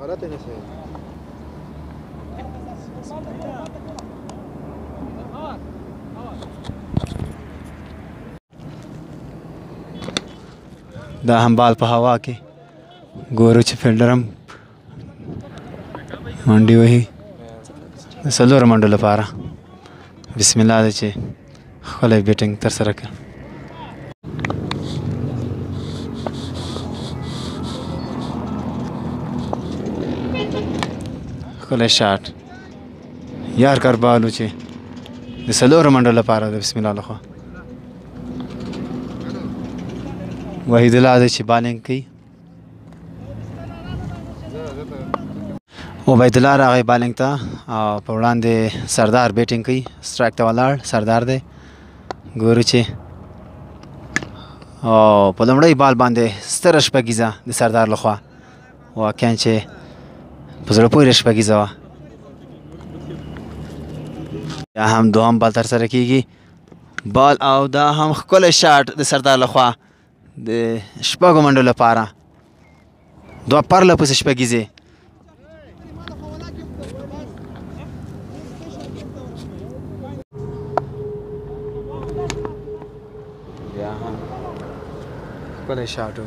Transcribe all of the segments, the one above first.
غلط نه سي دا هم بال په هوا کې ګورو چې فیلډر هم منډي وهي سلور منډو لپاره بسم الله دې چې خپل بیټینګ تر سره کړ خپل شاټ یار کربالو چې د سلور منډو لپاره د بسم الله لخوا وحید الله چې بالینګ کوي عبید الله راغی بالینګ ته او په وړاندې سردار بیټینګ کوي سټرایک ته ولاړ سردار دی ګورو چې او په لومړی بال باندې ستر شپږیزه د سردار لخوا واقعا چې په زړه پورې شپږیزه وه یا هم دوهم بال تر سره کیږي بال او دا هم ښکلی شاټ د سردار لخوا د شپږو منډو لپاره دوه پرله پسې شپږیزې ښکلی شاټ و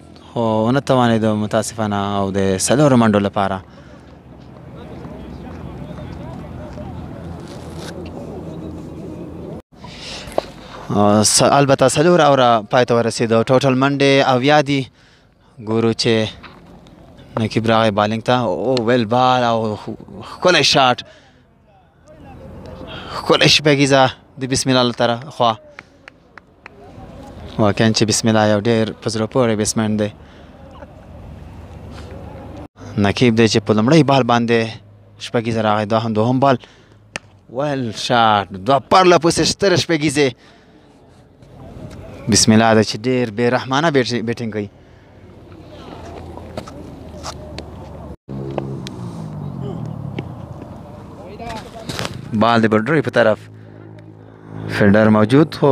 خو ونه توانېدو متاسفانه او د څلورو منډو لپاره البته څلور اوره پای ته ورسېدو ټوټل منډې اویا دي ګورو چې نقیب راغی بالینګ ته او ویل بال او ښکلی شاټ ښکلی شپږیزه د بسم الله له طرف خوا واقعا چې بسم الله یو ډېر په زړه پورې بیسمنټ دی نقیب دی چې په لومړی بال باندې شپږیزه راغی دا هم دوهم بال ویل شاټ دوه پرله پسې ستره شپږیزې بسم الله دا چې ډیر بے رحمانه بیټینګ کوي بال د بډري په طرف فیلډر موجود خو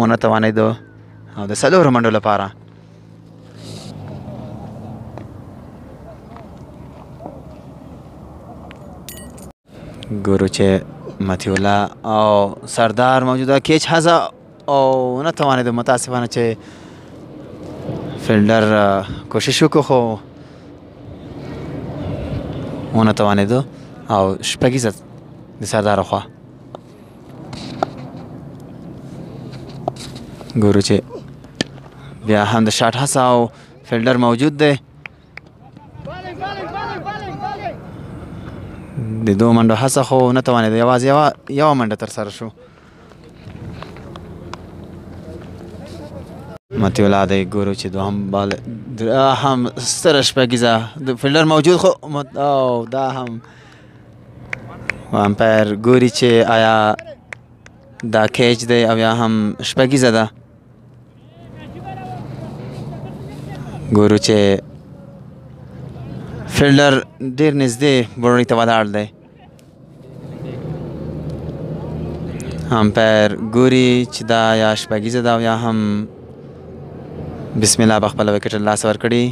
ونه توانید او د سلور منډو لپاره ګورو چې مطیع الله او سردار موجوده کیچ هزا او نه توانید متاسفانه چې فیلډر کوشش وکړو خو ونه توانید او شپږیزه د سردار خوا ګورو چې بیا هم د شاټ هڅه او فیلډر موجود دی د دوه منډو هڅه خو نه توانېده یوازې یوه یوه منډه ترسره شو متیولا دی ګورو چې دوهم بال هم ستره شپږیزه د فیلډر موجود خو او دا هم امپایر ګوري چې آیا دا کیچ دی او یا هم شپږیزه ده ګورو چې فیلډر ډیر نږدې بورډینګ ته ولاړ دی امپایر ګوري چې دا یا شپږیزه ده او یا هم بسم الله په خپله وکټ لاس ورکړي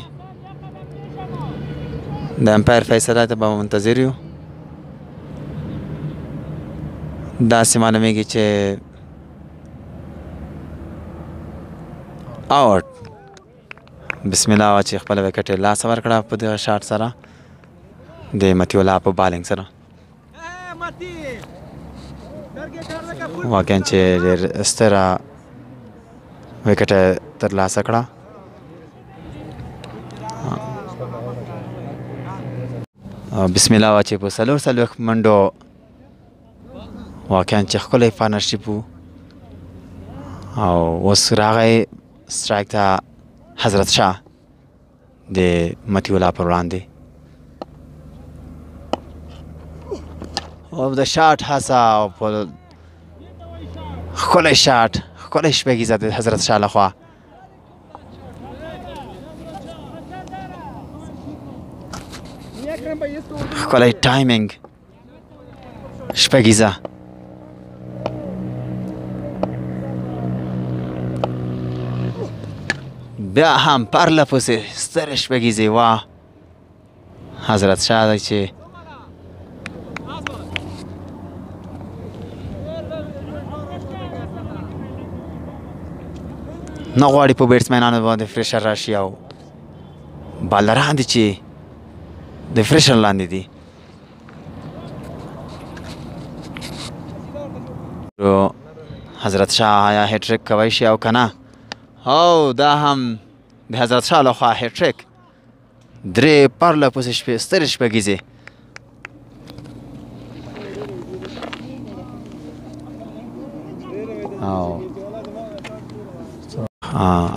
د امپایر فیصله ته به منتظر یو داسې معلومیږي چې اوټ بسم الله واچې خپل وکټ لاس ور کړه په دغه شاټ سره د متی الله په بالینګ سره واقعا چې ډېر ستره وکټ تر لاسه کړه بسم الله واچې په سلور سلوخ منډو واقعا چې ښکلی پارتنرشیپ وو او اوس راغی سټرایک ته حضرت شاه د متی الله پر وړاندې او د شاټ هڅه او په ښکلی شاټ ښکلی شپږیزه د حضرت شاه لخوا ښکلی ټایمینګ شپږیزه بیا هم پرله پسې ستره شپږیزې وه حضرت شاه دی چې نه غواړي په بیټسمنانو باندې فریشر راشي او بالران دي چې د فریشر لاندې دي حضرت شاه آیا هټریک کوي شي او کنه او دا هم د حضرت شاه له خوا هټریک درې پرله پسې شپې سترې شپږیزې او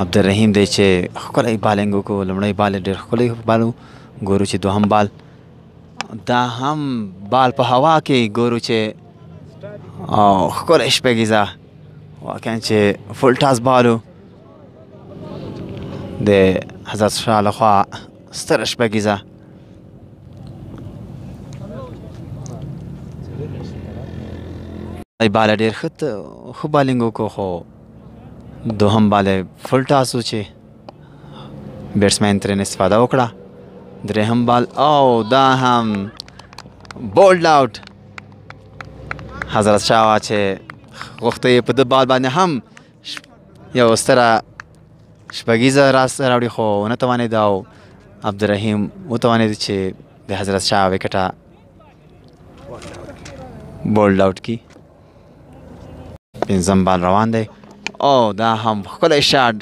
عبدالرحیم دی چې ښکلی بالینګ وکړو لومړی بال ډېر ښکلی بالو ګورو چې دوهم بال دا هم بال په هوا کې ګورو چې او خکل اشپګیزا واقعا چې فول ټاس بالو د حضرت شاه لخوا ستر اشپګیزا ای بالا ډیر خط خو بالینګ وکړو خو دوهم بالا فول ټاس و چې بیټسمن ترې استفاده وکړه درېهم بال او دا هم بولډ آوټ حضرت شاه وه چې غوښته یې په ده بال باندې هم یو ستره شپږیزه راس راوړي خو ونه توانېد او عبدالرحیم وتوانېد چې د حضرت شاه وکټه بولډ آوټ کی پنځم بال روان دی او دا هم ښکلی شاټ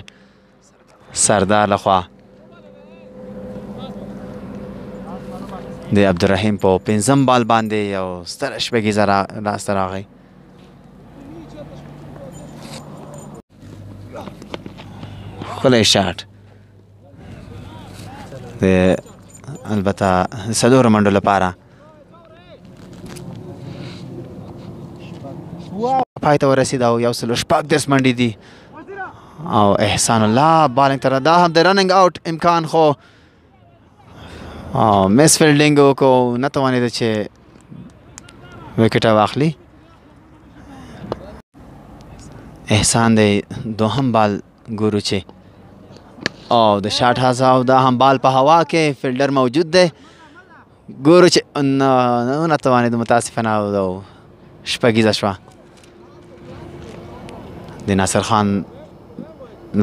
سردار لخوا د عبدالرحیم په پنځم بال باندې یو ستر شپږیزه را لاسته راغی ښکلی شاټ د البته څلورو منډو لپاره پای ته ورسید او یو سل شپږ درس منډې دي او احسان الله بالنګ تر دا هم د رننګ آوټ امکان خو او مس فیلډینګ وکړو نه توانید چې وکټ واخلي احسان دی دوهم بال ګورو چې او د شاټ هازا او دا هم بال په هوا کې فیلډر موجود دی ګورو چې نه توانېدو متاسفانه او شپږیزه شوه د ناصر خان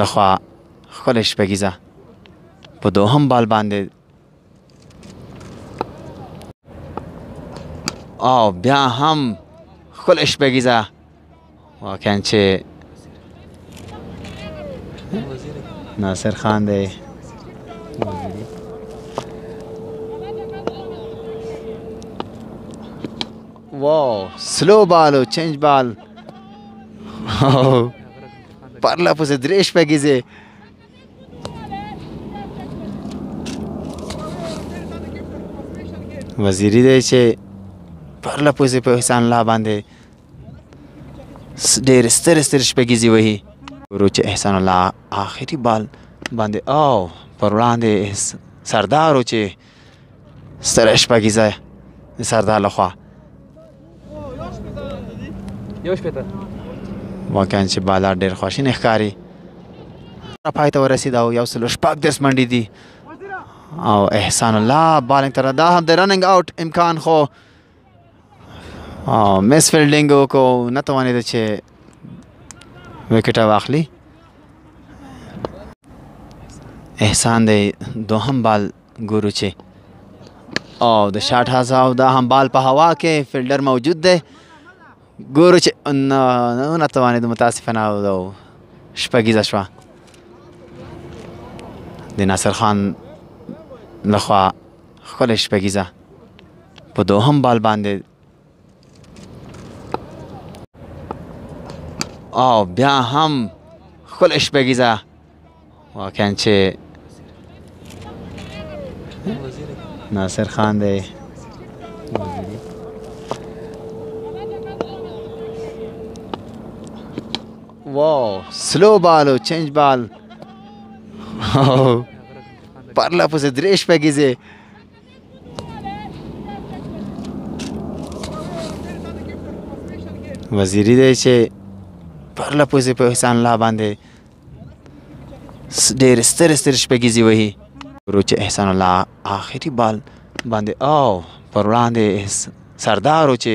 لخوا ښکلې شپږیزه په دوهم بال باندې او بیا هم ښکلې شپږیزه واقعا چې ناصر خان دی واو سلو بال او چینج بال پرله پسې درې شپږیزې وزیری دی چې پرله پسې په احسان الله باندې ډېر ستر ستر شپږیزي وهي ورو چې احسان الله آخري بال باندې او پر وړاندې سردارو چې ستر شپږیزه سردار لخوا یو شپته واقعا چې بالا ډېر خواشینې ښکاري پای ته ورسید او یو سل شپږ درس منډي دي او احسان الله بالنګ تر دا هم د رننګ آوټ امکان خو او میس فیلډینګ وکړو نه توانېده چې وکټه واخلي احسان دی دوهم بال ګورو چې او د شاټ هاز او دا هم بال په هوا کې فیلډر موجود دی ګورو چې نه نه توانېد متاسفانه دا شپږیزه شوه د ناصر خان لخوا ښکلې شپږیزه په دوهم بال باندې او بیا هم ښکلی شپږیزه واقعا چې ناصر خان دی واو سلو بال او چینج بال پرله پسې درې شپږیزې وزیری دی چې پر له پوزې په احسان الله باندې ډېر ستر ستر شپږیزې وهي ورو چې احسان الله آخري بال باندې او پر وړاندې سردارو چې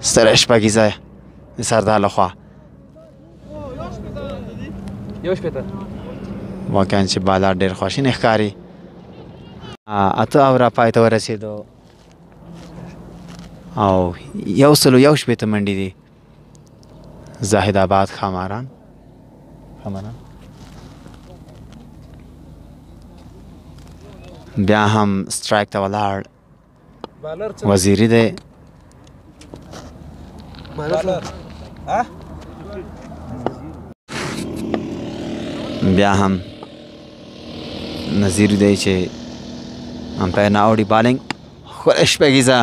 ستره شپږیزه د سردار لخوا یو شپېته واقعا چې بالر ډېر خواشینی ښکاري اته اوره پای ته ورسېدو او یو سلو یو شپېته منډې دي زاهد آباد خاماران خاماران بیا هم سټرایک ته ولاړ وزیری دی بیا هم نظیر دی چې امپایر نه اوړي بالینګ ښکلی شپږیزه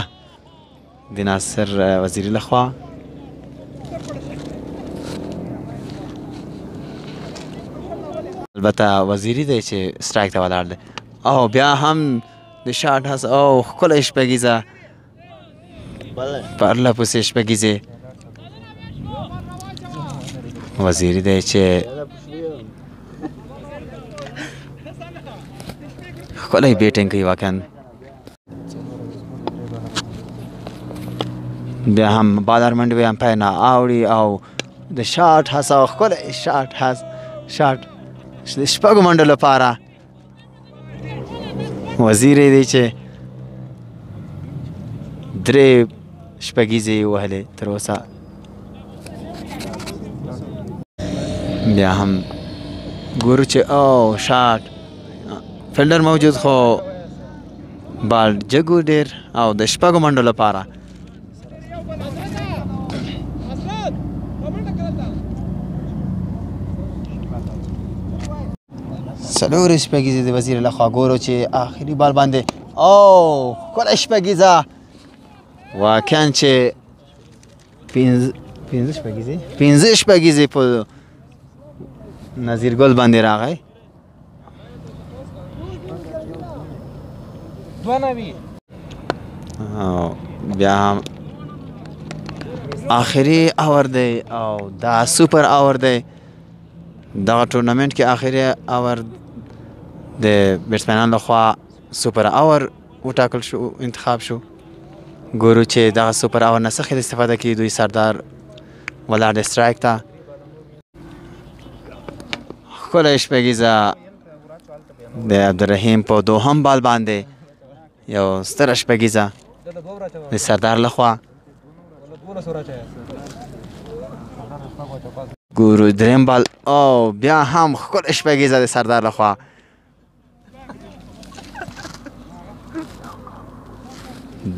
د ناصر وزیري لخوا البته وزیري دی چې سټرایک ته ولاړ دی او بیا هم د شاټ هڅه او ښکلی شپږیزه پرله پسې شپږیزې وزیري دی چې ښکلی بیټینګ کوي واقعا بیا هم بالر منډوي امپایر نه اوړي او د شاټ هڅه ښکلی شاټ هڅه شاټ د شپږو منډو لپاره وزیر دی چې درې شپږیزې یې وهلې تر اوسه بیا هم ګورو چې او شاټ فیلډر موجود خو بال جګو ډیر او د شپږو منډو لپاره څلور شپږیزې د وزیر له خوا ګورو چې آخري بال باندې او ښکلی شپږیزه واقعا چې پنځه شپږیزې پنځه شپږیزې په نظیر ګل باندې راغی دونوي او بیا هم آخري اور دی او دا سوپر اور دی دغه ټورنمنټ کې آخري اور د بیټسمنانو لخوا سوپر اور وټاکل شو انتخاب شو ګورو چې دغه سوپر اور نه څخه استفاده کوي دوی سردار ولاړ دی سټرایک ته خپل شپږیزه د عبدالرحیم په دوهم بال باندې یو ستر شپږیزه د سردار لخوا ګورو دریم بال او بیا هم خپل شپږیزه د سردار لخوا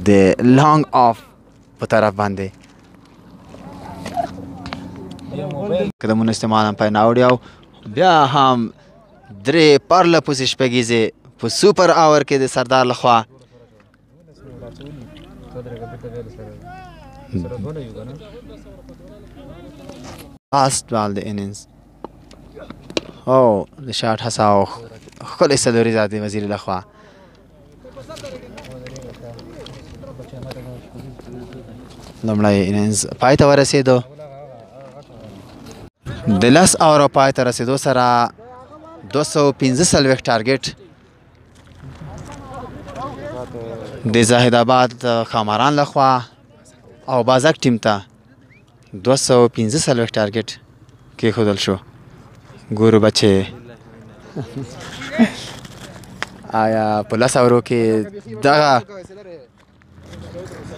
د لانګ اف په طرف باندې که د مونږ استعمال هم پای نه اوړي او بیا هم درې پرله پسې شپږیزې په سوپر آور کې د سردار لخوا فاست بال د اننز او د شاټ حساو خپل سلوري ذاتي وزیر لخوا لمړی اننز پای ته ورسېدو د لس اورو پای ته رسېدو سره 215 سلويخ ټارګټ د زاهد آباد خاماران لخوا او بازک ټیم ته 215 ټارګټ کې خودل شو ګورو بچي آیا په لس اورو کې دغه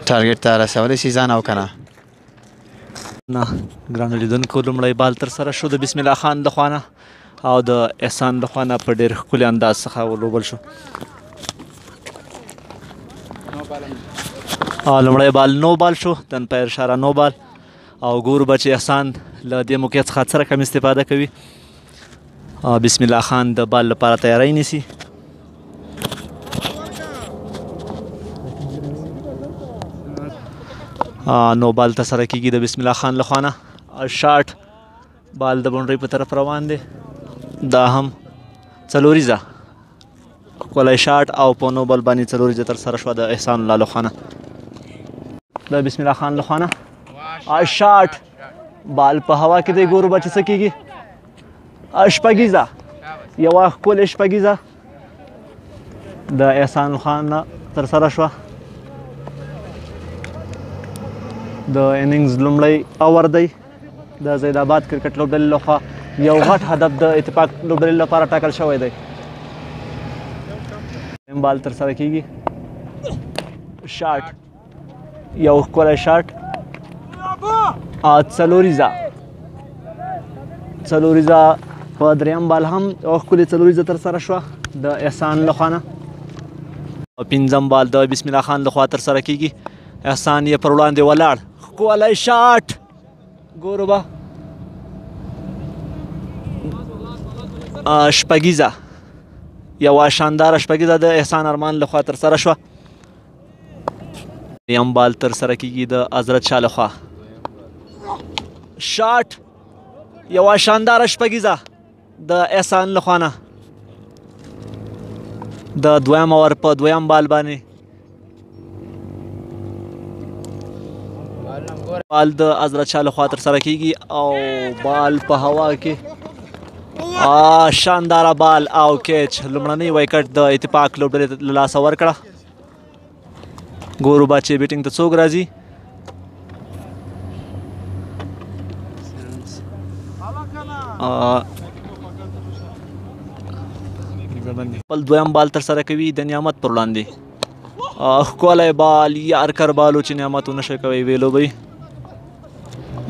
ټارګټ ته رسولی شي ځان او کنه نه ګران لیدونکو لومړی بال تر سره شو د بسم الله خان د خوانه او د احسان د خوانه په ډیر ښکلي انداز څخه ولوبل شو لومړی بال نو بال شو د امپایر اشاره نو بال او ګورو به چې احسان له دې موقع څخه څه رقم استفاده کوي بسم الله خان د بال لپاره تیاری نیسي نو بال ته سره کیږي د بسم الله خان لخوانه شاټ بال د بونډري په طرف روان دی دا هم څلوریزه کولای شاټ او په نو بال باندې څلوریزه تر سره شو د احسان الله لخوانه د بسم الله خان لخوانه شاټ بال په هوا کې دی ګورو به چې څه کېږي شپږیزه یوه ښکلې شپږیزه د احسان خان نه ترسره شوه د اننګز لومړی اور دی د زید آباد کرکټ لوبډلې لخوا یو غټ هدف د اتفاق لوبډلې لپاره ټاکل شوی دی بال ترسره کیږي شارټ یو ښکلی شاټ څلوریزه څلوریزه په دریم بال هم یو ښکلې څلوریزه ترسره شوه د احسان لخوا نه پنځم بال د بسم الله خان لخوا ترسره کیږي احسان یې پر وړاندې ولاړ ښکلی شاټ ګورو به شپږیزه یوه شانداره شپږیزه د احسان ارمان لخوا ترسره شوه یم بال تر سره کیږي د حضرت شاه لخوا شاټ یو شاندار شپږیزه د احسان لخوا نه د دویم اور په دویم بال باندې بال د حضرت شاه لخوا تر سره کیږي او بال په هوا کې شاندار بال او کیچ لمړنی وایکټ د اتفاق لوبډلې له لاسه ورکړه ګورو با چې بیټینګ ته څوک راځي خپل دویم بال تر سره کوي د نعمت پر وړاندې ښکلی بال یا ارکر بالو چې نعمت ونه شي کوي ویلو به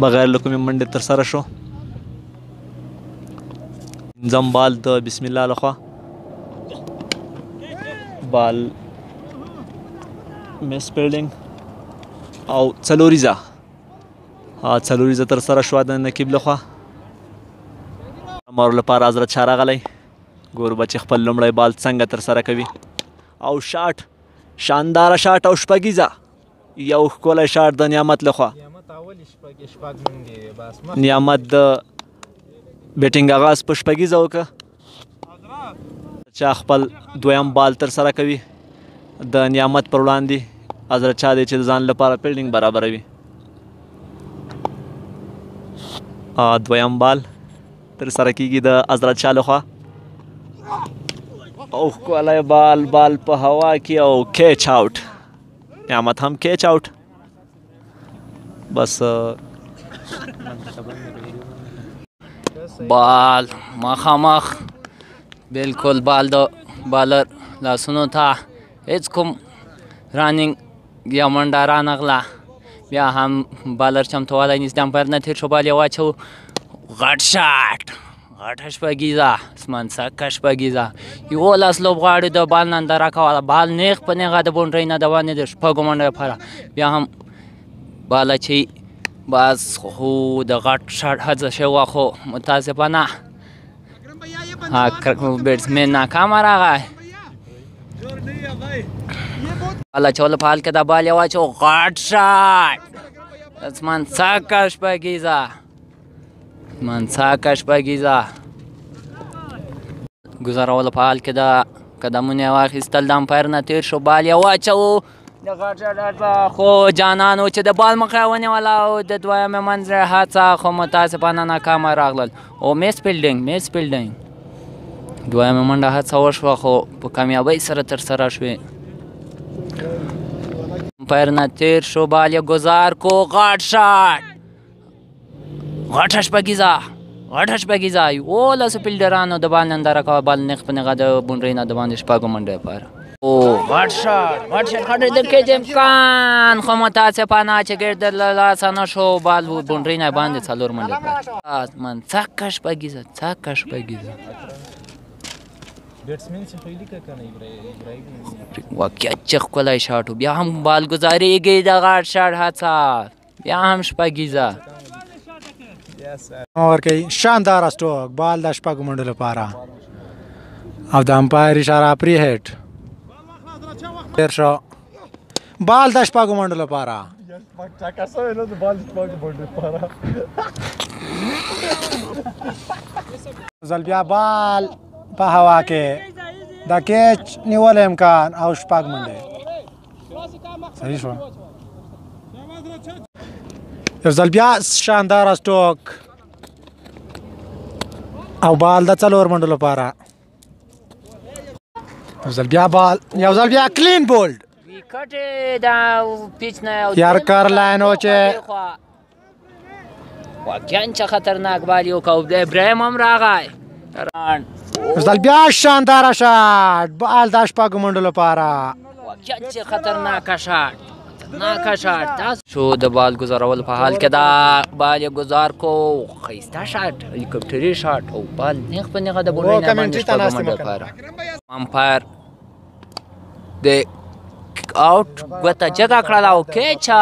بغیر له کومې منډې تر سره شو پنځم بال د بسم الله لخوا بال مس فیلډینګ او څلوریزه څلوریزه تر سره شوه د نقیب لخوا مارو لپاره حضرت شاه راغلی ګورو به چې خپل لومړی بال څنګه تر سره کوي او شاټ شانداره شاټ او شپږیزه یو ښکلی شاټ د نعمت لخوا نعمت د بیټینګ آغاز په شپږیزه وکړه چا خپل دویم بال تر سره کوي د نعمت پر وړاندې حضرت چا دی چې ځان لپاره فیلډینګ برابروي دویم بال تر سره کیږي د حضرت چا لخوا او کولی بال بال په هوا کې او کیچ آوټ نعمت هم کیچ آوټ بس بال مخامخ بالکل بال د بالر لاسونو ته هیڅ کوم رانینګ یا منډه رانغله بیا هم بالر چمتووالی نیسي د امپایر نه تېر شو بال یې واچو غټ شاټ غټه شپږیزه اسمان سکه شپږیزه یولس لوبغاړي د بال ننداره کوله بال نیغ په نیغه د بونډرۍ نه د باندې د شپږو منډو لپاره بیا هم باله چې بس خو د غټ شاټ هڅه شوې وه خو متاسفانه بیټسمین ناکامه راغی بالا چول په حال کې د بال یو اچو غټ شاټ اسمان سکه شپږیزه منڅا کشپګیزه ګزارولو په حال کې ده قدمونه واخیستل د امپایر نه تیر شو بال یې واچوو د غټ خو جانانو چې د بال مخه ونیوله او د دویمې منځ هڅه خو متاسفانه ناکامه راغلل او میس فیلډینګ میس فیلډینګ دویمه منډه هڅه وشوه خو په کامیابۍ سره ترسره شوې امپایر نه تیر شو بال یې ګزار کو غاټ شاټ غټه شپږیزه غټه شپږیزه یولسو فیلډرانو د بال ننداره کوه بال نېغ په نېغه د بونډرۍ نه د باندې شپږو منډو لپاره او غټ شاټ غټ شاټ غټ د کې د امکان خو متاسفانه چې ګرد له لاسه نه شو بال بونډرۍ نه باندې څلور منډې کړه من څکه شپږیزه څکه شپږیزه بیټسمن څه خېلی کنه ابراهیم واقعیت چې ښکلی شاټ بیا هم بال گزارېږي د غټ شاټ هڅه بیا هم شپږیزه ورکوي شاندار سټوک بال د شپږو منډو لپاره او د امپایر اشاره پری هټ تیر شو بال د شپږو منډو لپاره ټاکا سوی نو د بال شپږو منډو لپاره ځل بیا بال په هوا کې د کیچ نیول امکان او شپږ منډې صحیح شو یو ځل بیا شاندار سټوک او بال د څلور منډو لپاره یو ځل بیا بال یو ځل بیا کلین بولډ وکټ دا پیچ نه یار کارلاین او چې واقعا چې خطرناک بالی او کوب دی ابراهیم هم راغی ران زل بیا شاندار شاټ بال د شپږ منډو لپاره واقعا چې خطرناک شاټ خطرناک شاټ تاسو شو د بال گزارول په حال کې دا بال گزار کو خيسته شاټ هلیکوپټري شاټ او بال نه خپل نه د بولې نه باندې شپږ منډو لپاره امپایر د اوټ غوته جګه کړل او کې چا